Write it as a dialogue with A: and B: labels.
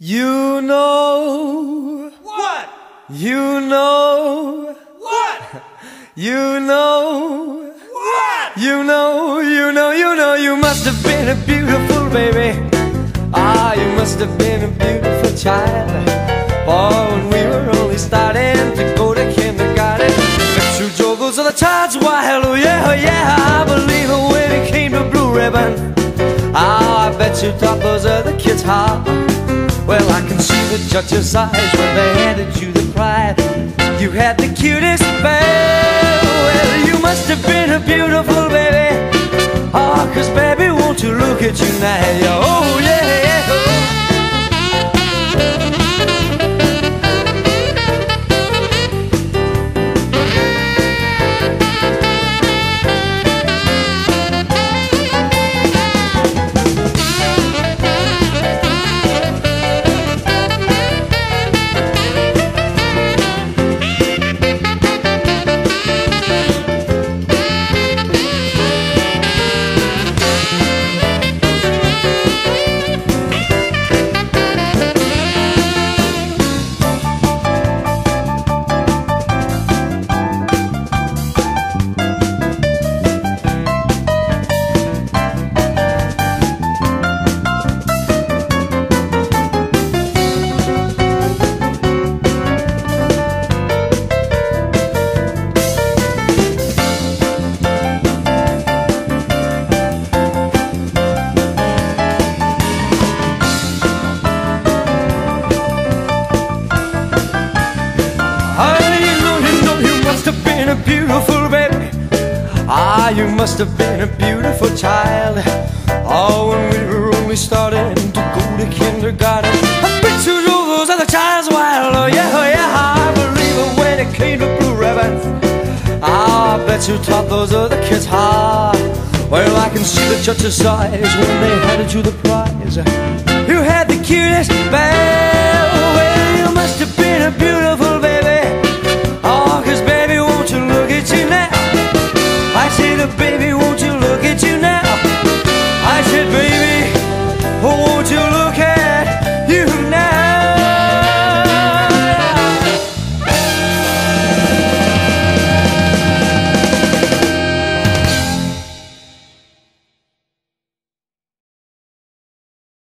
A: You know,
B: What?
A: you know,
B: What?
A: you know,
B: What?
A: you know, you know, you know, you must have been a beautiful baby. Ah, you must have been a beautiful child. Oh, when we were only starting to go to kindergarten. But you drove those other tides wild, oh yeah, oh yeah, I believe it when it came to Blue Ribbon. Ah, I bet you taught those other kids how. The judge's eyes when they handed you the prize. You had the cutest smile. Well, you must have been a beautiful baby. Oh, cause baby, won't you look at you now? Oh, yeah, been a beautiful baby. Ah, you must have been a beautiful child. Oh, when we were only starting to go to kindergarten. I bet you drove those other childs wild. Oh, yeah, oh, yeah, I believe it when it came to blue ribbons. Ah, I bet you taught those other kids hard. Well, I can see the judge's eyes when they handed you the prize. You had the cutest belle. Well, you must have been a beautiful.